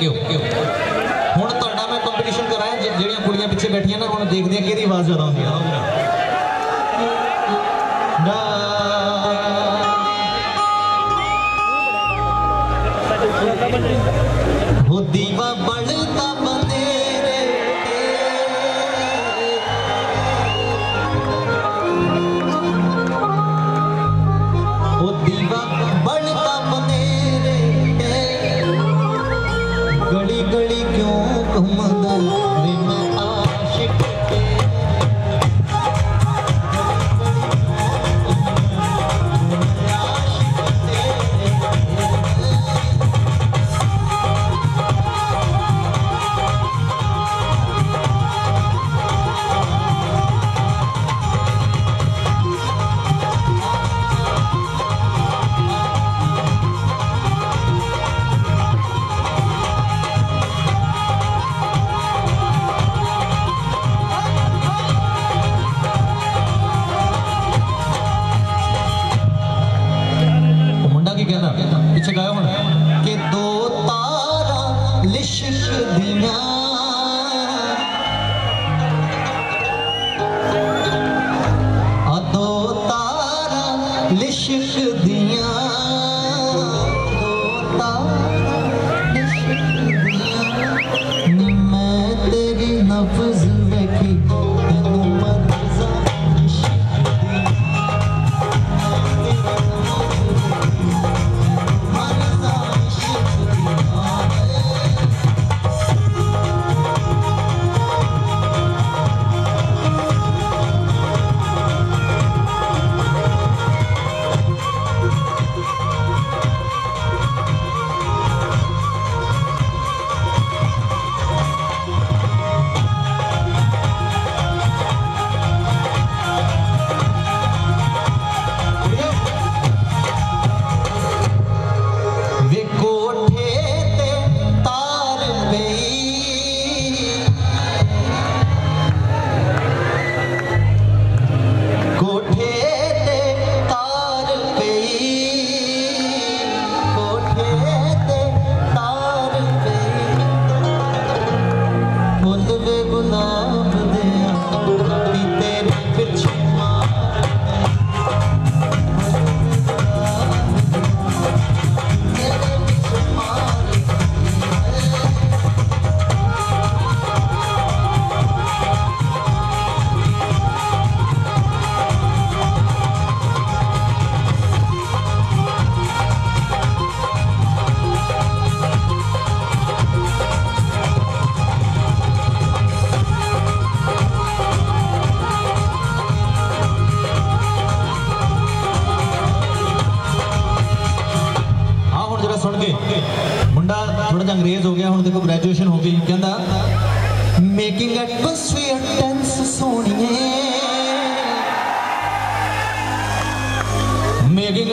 ਫਿਰ ਗਿਓ ਹੁਣ ਤੁਹਾਡਾ ਮੈਂ ਕੰਪੀਟੀਸ਼ਨ ਕਰਾਇਆ ਜਿਹੜੀਆਂ ਕੁੜੀਆਂ ਪਿੱਛੇ ਬੈਠੀਆਂ ਨਾ, ਹੁਣ ਦੇਖਦੇ ਆ ਕਿਹਦੀ ਆਵਾਜ਼ ਜ਼ਿਆਦਾ ਆਉਂਦੀ ਆ। ਕਹਿੰਦਾ ਪਿੱਛੇ ਗਾਇਆ ਹੁਣ।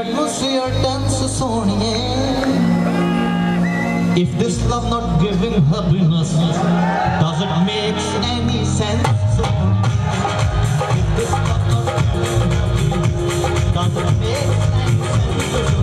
atmosphere dance if this love not giving happiness does it make any sense? If this love not giving happiness does it make any sense?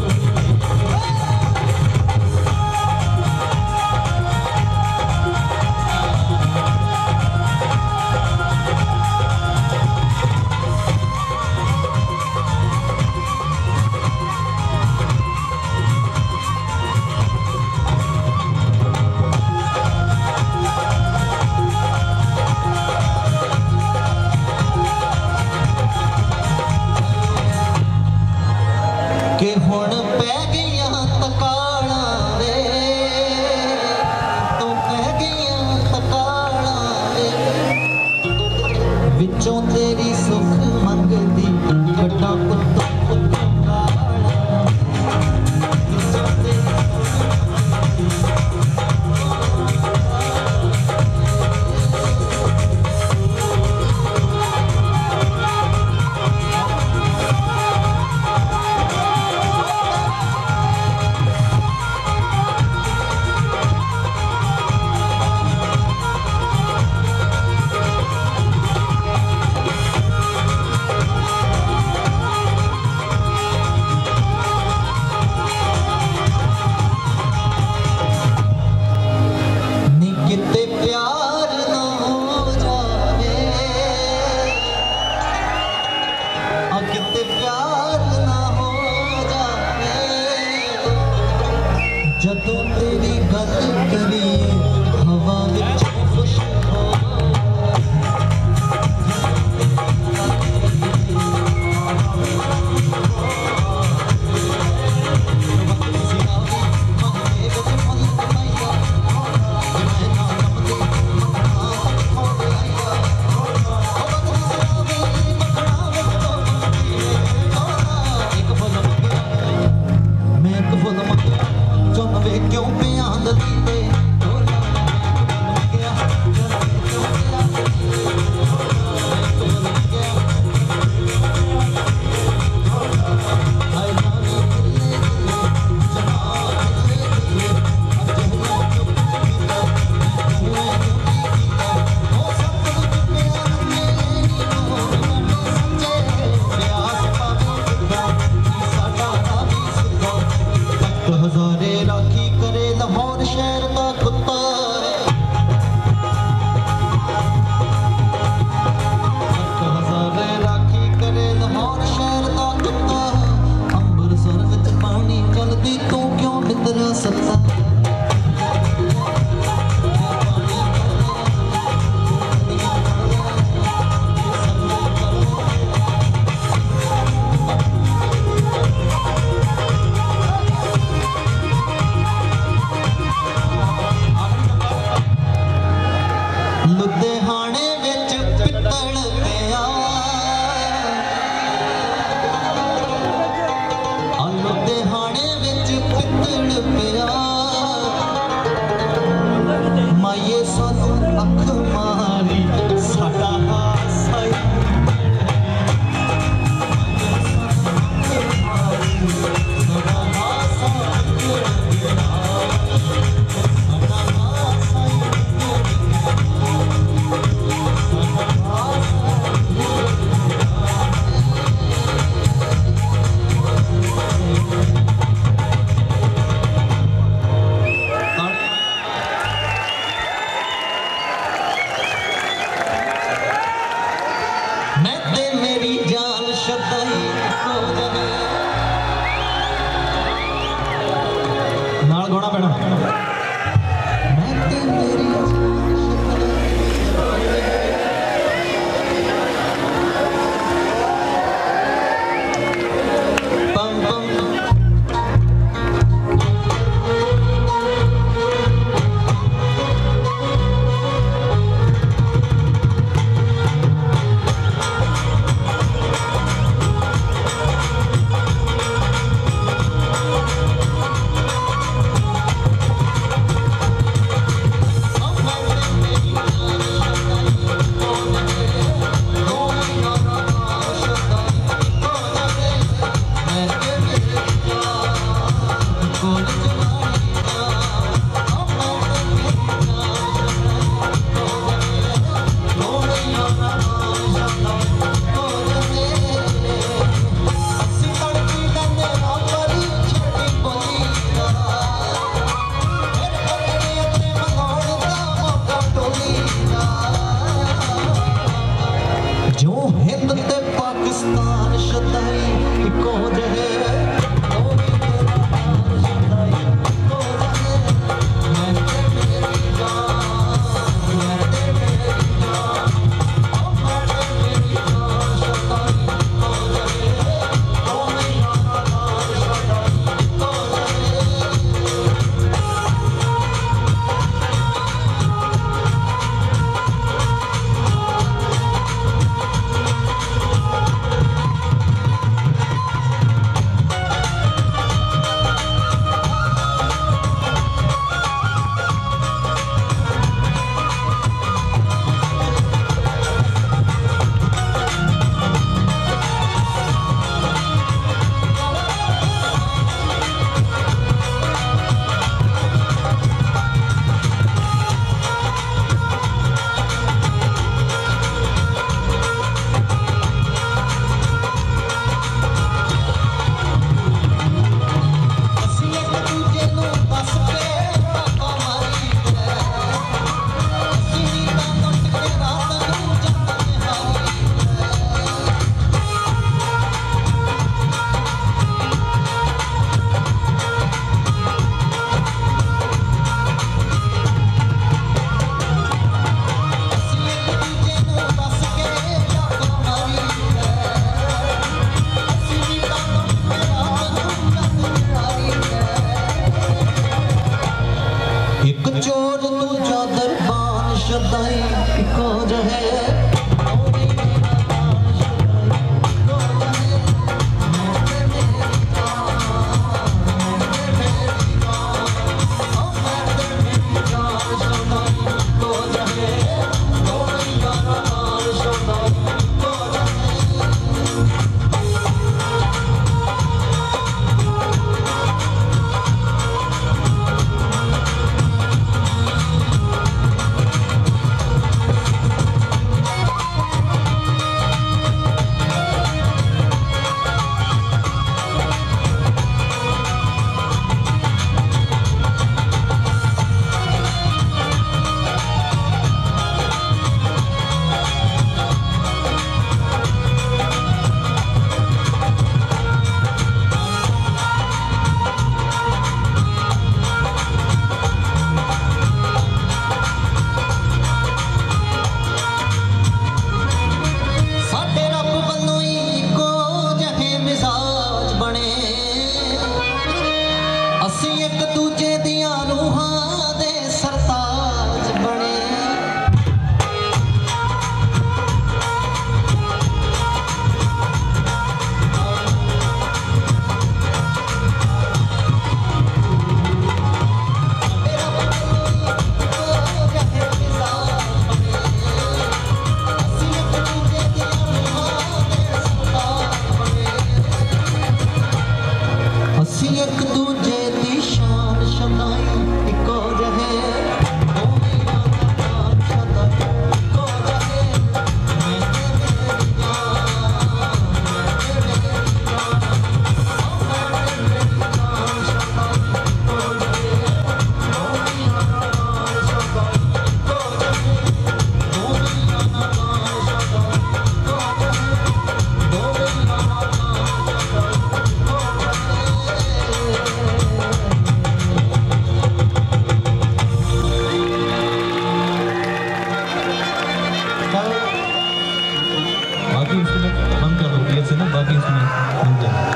बाकी इंस्ट्रूमेंट बंद कर दो बी एस बाकी इंस्ट्रूमेंट बंद कर दो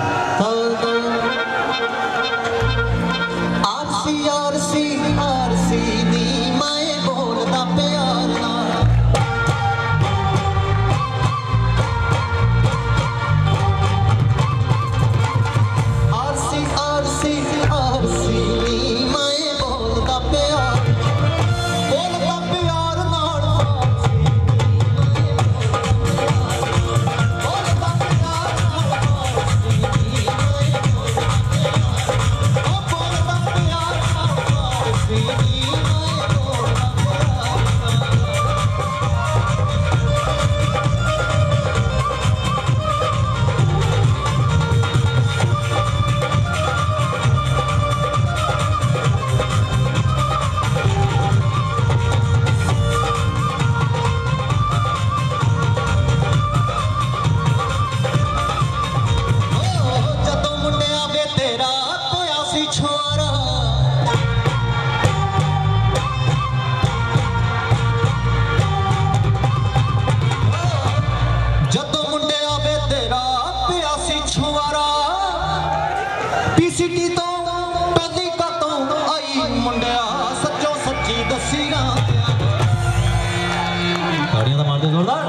ਤਾੜੀਆਂ ਦਾ ਮਾਰਦੇ ਜ਼ੋਰਦਾਰ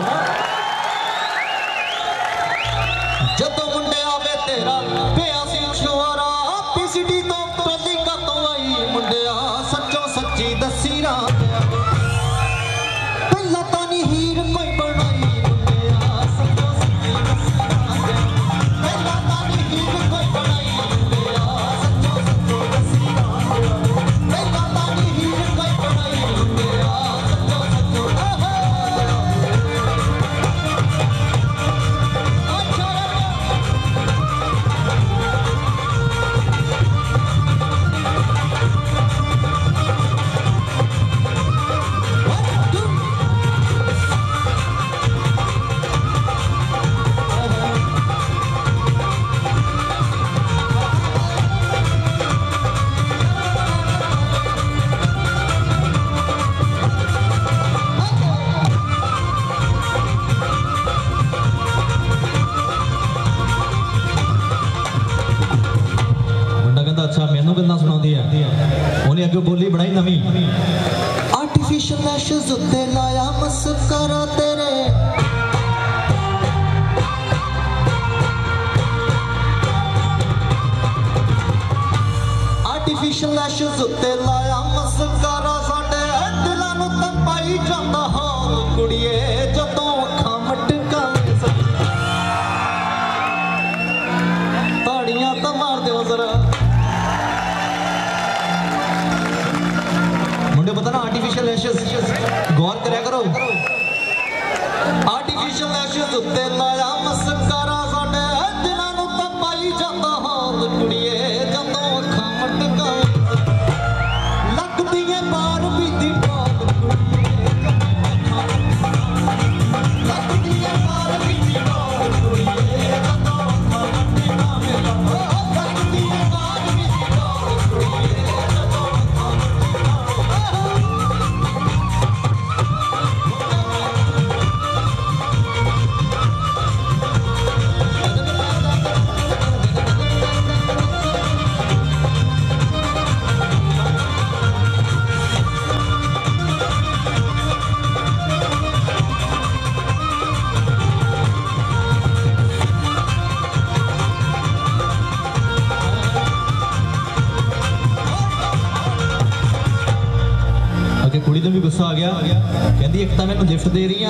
ਜਦੋਂ ਮੁੰਡੇ ਆਵੇ ਤੇਰਾ जुते लाया मस्करा तेरे आर्टिफिशियल लैशेस उत्ते yaşadım ben kalan mısın kara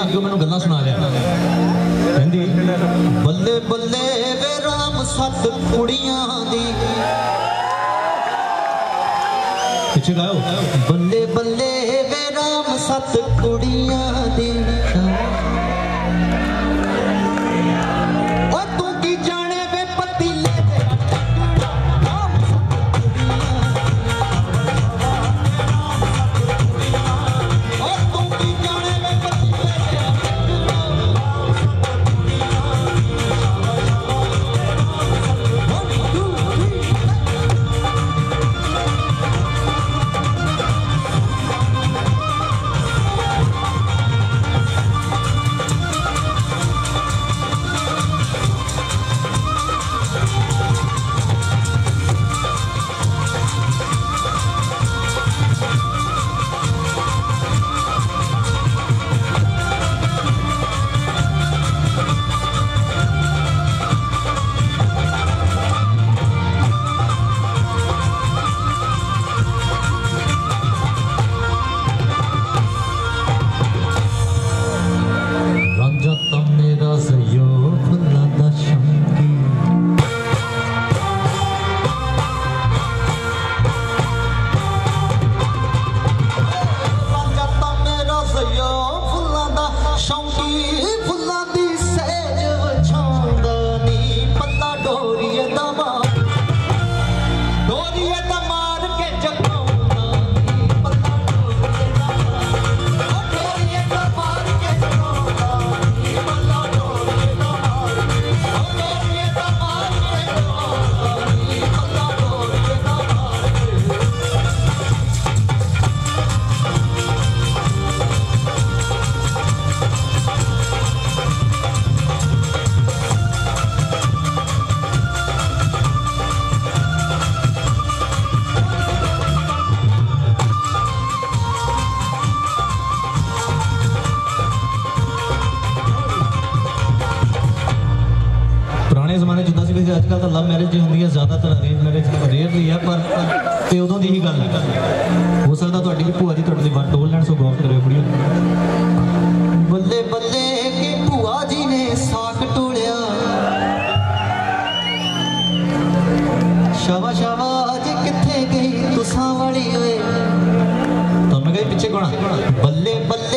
ਨੇ ਅੱਗੇ ਮੈਨੂੰ ਗੱਲਾਂ ਸੁਣਾ ਰਿਹਾ ਕਹਿੰਦੀ, ਬੱਲੇ ਬੱਲੇ ਵੇ ਰਾਮ ਸੱਤ ਕੁੜੀਆਂ ਦੀ। ਪਿੱਛੇ ਲਾਓ ਬੱਲੇ ਬੱਲੇ ਵੇ ਰਾਮ ਸੱਤ ਕੁੜੀਆਂ ਦੀ। ਤੇ ਹੁੰਦੀ ਹੈ, ਜ਼ਿਆਦਾਤਰ ਅਰੇਂਜ ਮੈਰਿਜ ਰੇਅਰਲੀ ਆ, ਪਰ ਤੇ ਉਦੋਂ ਦੀ ਹੀ ਗੱਲ ਹੈ ਹੋ ਸਕਦਾ ਤੁਹਾਡੀ ਵੀ ਭੂਆ ਦੀ ਤੁਹਾਡੇ ਦੀ ਵਰਤੋਂ ਲੈਣ, ਸੋ ਗੌਰ ਕਰਿਓ ਕੁੜੀਓ। ਬੱਲੇ ਬੱਲੇ ਕਿ ਭੂਆ ਜੀ ਨੇ ਸਾਕ ਟੋਲਿਆ ਸ਼ਾਵਾ ਸ਼ਾਵਾ ਅੱਜ ਕਿੱਥੇ ਗਈ? ਤੁਸਾਂ ਵਾਲੀ ਓਏ। ਤੁਹਾਨੂੰ ਗਈ ਪਿੱਛੇ ਕੋਣਾ ਬੱਲੇ ਬੱਲੇ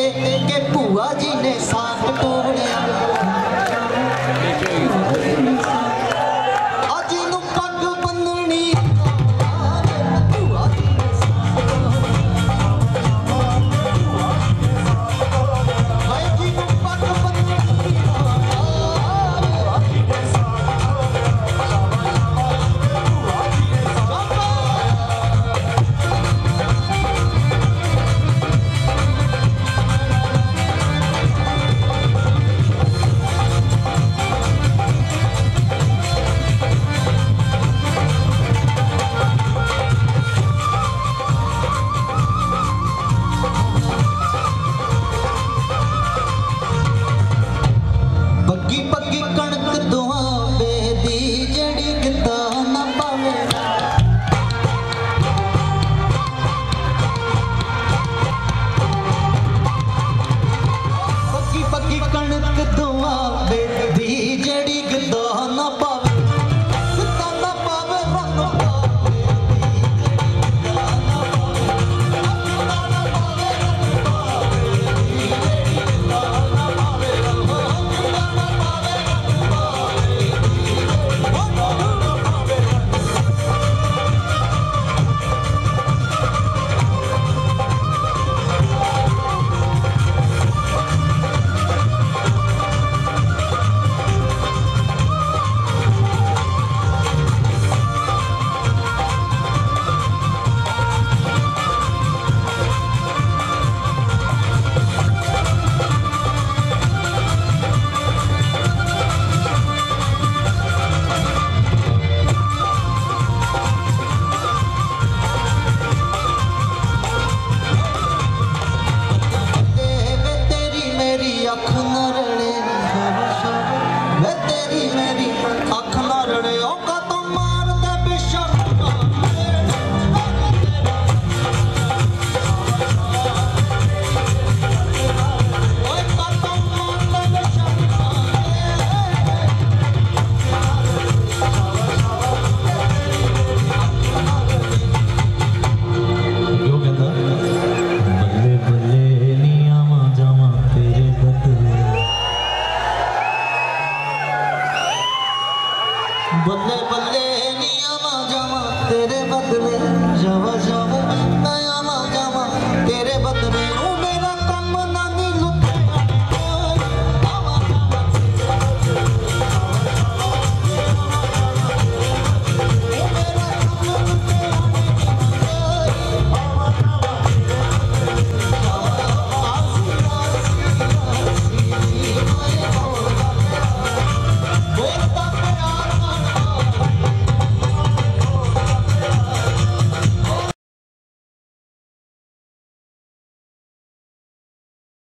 बल्ले बल्ले नियमा जमा तेरे बदले जवा जवा